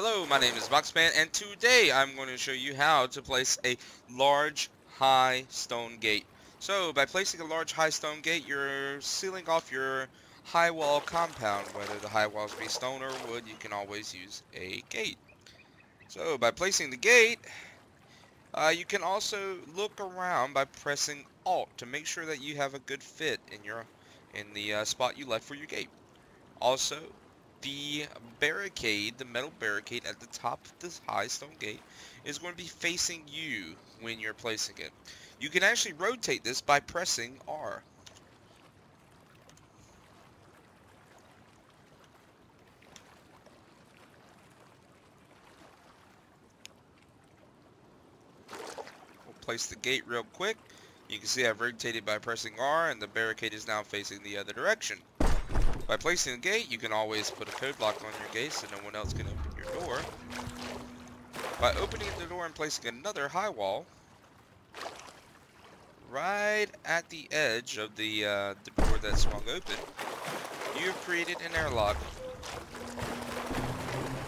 Hello, my name is Boxman, and today I'm going to show you how to place a large, high stone gate. So, by placing a large, high stone gate, you're sealing off your high wall compound. Whether the high walls be stone or wood, you can always use a gate. So, by placing the gate, uh, you can also look around by pressing Alt to make sure that you have a good fit in your in the uh, spot you left for your gate. Also, the barricade, the metal barricade at the top of this high stone gate is going to be facing you when you're placing it. You can actually rotate this by pressing R. We'll place the gate real quick. You can see I've rotated by pressing R and the barricade is now facing the other direction. By placing a gate, you can always put a code block on your gate so no one else can open your door. By opening the door and placing another high wall, right at the edge of the, uh, the door that swung open, you've created an airlock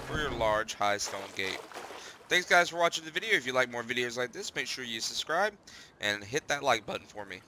for your large high stone gate. Thanks guys for watching the video. If you like more videos like this, make sure you subscribe and hit that like button for me.